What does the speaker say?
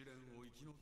試練を生きの